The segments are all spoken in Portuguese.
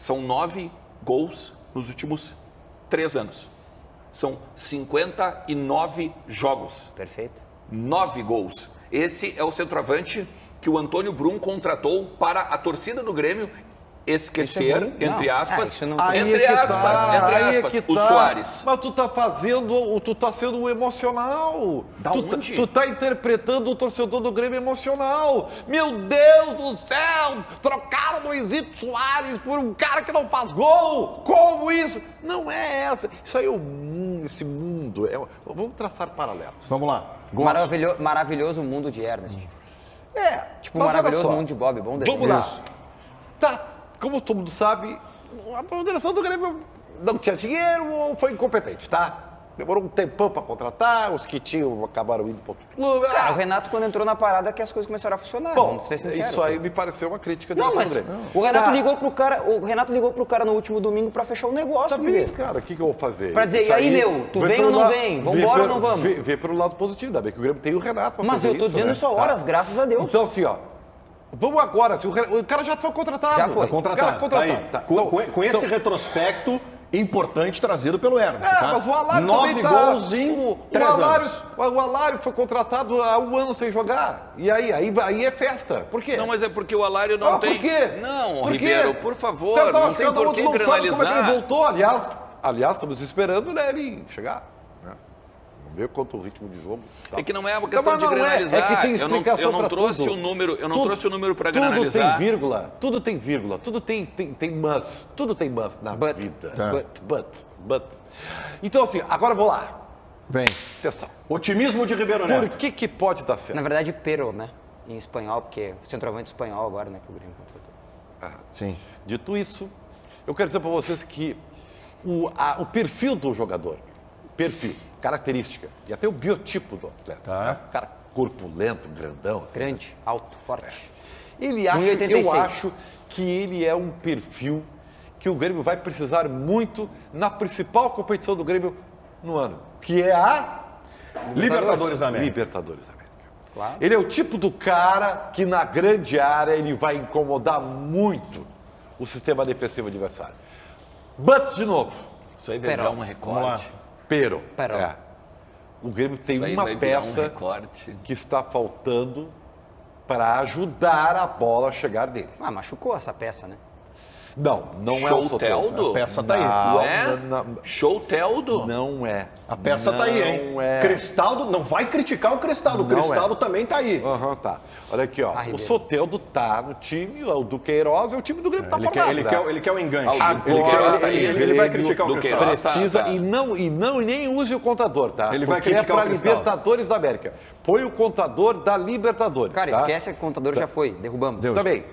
São nove gols nos últimos três anos. São 59 jogos. Perfeito. Nove gols. Esse é o centroavante que o Antônio Brum contratou para a torcida do Grêmio esquecer, ruim? entre Não. aspas, Ah, entre é que aspas, tá, entre é aspas, o tá. Soares. Mas tu tá fazendo, tu tá sendo emocional. Da tu, tá- onde? tu tá interpretando o torcedor do Grêmio emocional. Meu Deus do céu! Trocaram o Luizito Soares por um cara que não faz gol! Como isso? Não é essa. Isso aí é o mundo, esse mundo. É, vamos traçar paralelos. Vamos lá. Maravilho, maravilhoso mundo de Ernest. É, Tipo, maravilhoso mundo de Bob. Bom desenho. Vamos lá. Como todo mundo sabe, a direção do Grêmio não tinha dinheiro ou foi incompetente, tá? Demorou um tempão pra contratar, os que tinham acabaram indo para outro clube. Cara, Ah, o Renato, quando entrou na parada, que as coisas começaram a funcionar. Bom, vamos ser sinceros. isso aí me pareceu uma crítica Não, mas do Grêmio. o Renato Tá, ligou pro cara, o Renato ligou pro cara no último domingo pra fechar o negócio, Tá Guilherme. cara, o que, que eu vou fazer? Pra dizer, Isso e aí, meu, tu vem ou não vem? vê Vambora ou não vamos? Vê, vê pelo lado positivo, ainda bem que o Grêmio tem o Renato pra Mas fazer eu tô isso, dizendo né? isso há Tá? horas, graças a Deus. Então, assim, ó. Vamos agora, se o, Re- o cara já foi contratado. Já foi. O cara Contratado. Tá contratado. aí. Tá, Com, então- com- esse então- retrospecto importante trazido pelo Ernest. É, tá? mas o Alário Nove tá... gols em o, três o Alário, anos. O Alário foi contratado há um ano sem jogar. E aí, aí, aí é festa. Por quê? Não, mas é porque o Alário não Ah, tem. Por quê? Não, por quê? Ribeiro, por favor, O cara tava não tem por que não sabe como é que ele voltou. Aliás, aliás, estamos esperando né, ele chegar. Ver quanto o ritmo de jogo. tá. É que não é uma questão mas de não é, granalizar. É que tem Eu não- explicação eu não pra trouxe tudo. o número- eu não Tudo- trouxe o número pra Tudo tem vírgula, tudo tem vírgula, tudo tem, tem, tem mas, tudo tem mas na But. vida. Tá. But, but, but. Então assim, agora vou lá. Vem. Atenção. Otimismo de Ribeiro Por Neto. que que pode dar certo? Na verdade, Pero, né? Em espanhol, porque centroavante espanhol agora, né? Que o Grêmio contratou. Sim. Dito isso, eu quero dizer para vocês que o, a- o perfil do jogador, perfil, característica e até o biotipo do atleta, Tá. né? cara corpulento, grandão, assim, Grande, alto, forte. ele acha, 1,86. eu acho que ele é um perfil que o Grêmio vai precisar muito na principal competição do Grêmio no ano, que é a Libertadores da América. Libertadores da América. Claro. Ele é o tipo do cara que na grande área ele vai incomodar muito o sistema defensivo adversário. But de novo, Isso aí vai virar um Vamos lá. recorte. Pero, Pero. é, o Grêmio tem uma um peça recorte. que está faltando para ajudar a bola a chegar nele. Ah, machucou essa peça, né? Não, não é o Soteldo. A peça tá aí. Não, É? não, não, Showteldo? não é. A peça tá aí, hein? Não é. Cristaldo, não vai criticar o Cristaldo. O Não Cristaldo é. também tá aí. Aham, tá. Olha aqui, ó. Ah, o. Soteldo tá no time, o Duqueiroz é o time do Grêmio que tá Ele quer, formado. ele, né? quer, ele quer o enganche. Ah, o ele, quer, ele, tá aí. ele- ele- vai criticar o Cristaldo. tá- Precisa tá. e não e não e nem use o contador, tá? Ele vai Porque é criticar para o Cristal. Libertadores da América. Põe o contador da Libertadores. Cara, tá? esquece que o contador já foi. Derrubamos. Deu. Também.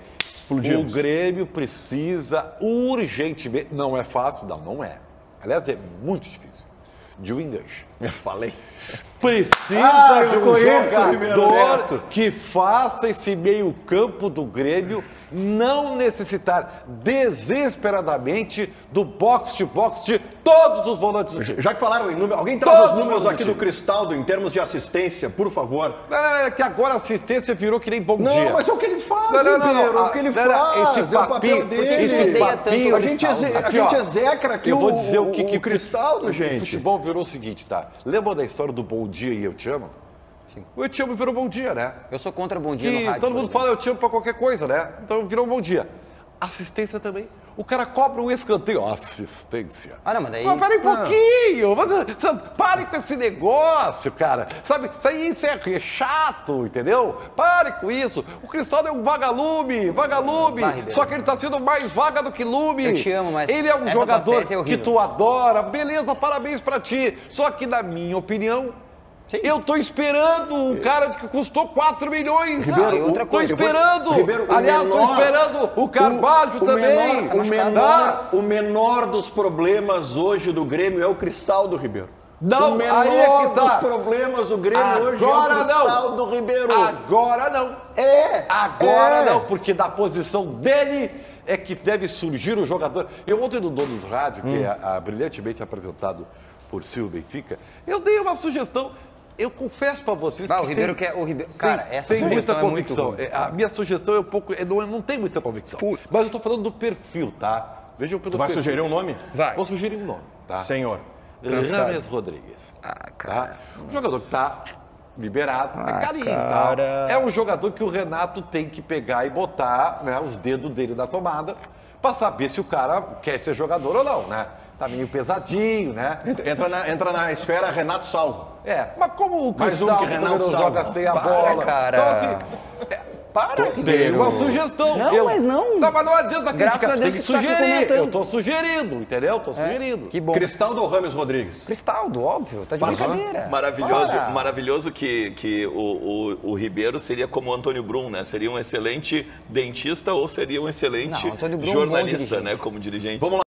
Explodimos. O Grêmio precisa urgentemente. Não é fácil, não, não é. Aliás, é muito difícil. De um enganche. Eu falei. Precisa Ah, de um o jogador que faça esse meio-campo do Grêmio não necessitar desesperadamente do box-to-box de todos os volantes do time. Já que falaram em número, alguém traz Todos os números aqui do do Cristaldo em termos de assistência, por favor. Não, não, É que agora a assistência virou que nem bom Não, dia. mas é o que ele faz, Não, não, não, não. é o que ele Não, não, faz, esse é o papel papinho, dele. esse papinho, A gente, exe- a Assim, gente execra aqui eu vou o, dizer o que, que o Cristaldo, O gente. futebol virou o seguinte, tá? Lembra da história do Bom Dia e Eu Te Amo? Sim. O Eu Te Amo virou Bom Dia, né? Eu sou contra bom dia no Que rádio. todo mundo fala Eu Te Amo pra qualquer coisa, né? Então virou Bom Dia. Assistência também. O cara cobra um escanteio. Assistência. Ah, não, mas daí- Mas um pouquinho. Mas, Pare com esse negócio, cara. Sabe, isso aí isso é é chato, entendeu? Pare com isso. O Cristóvão é um vagalume, vagalume. Vai, só que ele tá sendo mais vaga do que lume. Eu te amo, mas Ele é um jogador é que tu adora. Beleza, parabéns pra ti. Só que, na minha opinião, Sim. eu tô esperando um cara que custou 4 milhões. Ribeiro, e outra tô coisa, esperando. Ribeiro, o Aliás, tô menor- esperando o Carvalho o também. Menor, o, Tá? menor, o menor dos problemas hoje do Grêmio é o Cristaldo Ribeiro. Não, o menor aí é que tá. dos problemas do Grêmio hoje é o Agora Cristaldo não. Ribeiro. Agora não. É. Agora é. não, porque da posição dele é que deve surgir o jogador. Eu ontem no Donos Rádio, que é a- a brilhantemente apresentado por Silvio Benfica, eu dei uma sugestão. Eu confesso para vocês Ah, que o Ribeiro sem, quer- o Ribeiro- sem- cara, essa sem muita sugestão é muito convicção. É, a minha sugestão é um pouco, é, não, não tem muita convicção. Mas eu estou falando do perfil, tá? Vejam pelo Tu vai perfil. sugerir um nome? Vai. Vou sugerir um nome, tá? Senhor. Rames Rodrigues. Ah, Tá? Um jogador que está liberado, Ah, é carinho cara. tal. É um jogador que o Renato tem que pegar e botar né, os dedos dele na tomada para saber se o cara quer ser jogador ou não, né? Tá meio pesadinho, né? Entra, entra na, entra na esfera Renato Salvo. É, mas como o Mais um Cristal que também não salva. joga sem a Para, bola. cara. Então, assim, Para, Dei Ribeiro. uma sugestão. Não, mas não. Não, mas não adianta Graças criticar, a você Deus tem que que tá sugerir. comentando. Eu tô sugerindo, entendeu? Tô sugerindo. Que bom. Cristaldo ou Rames Rodrigues? Cristaldo, óbvio. Tá de Mas, brincadeira. Maravilhoso, Para. maravilhoso que, que o, o, o Ribeiro seria como o Antônio Brum, né? Seria um excelente dentista ou seria um excelente Não, Brum é um jornalista, né? Como dirigente. Vamos lá.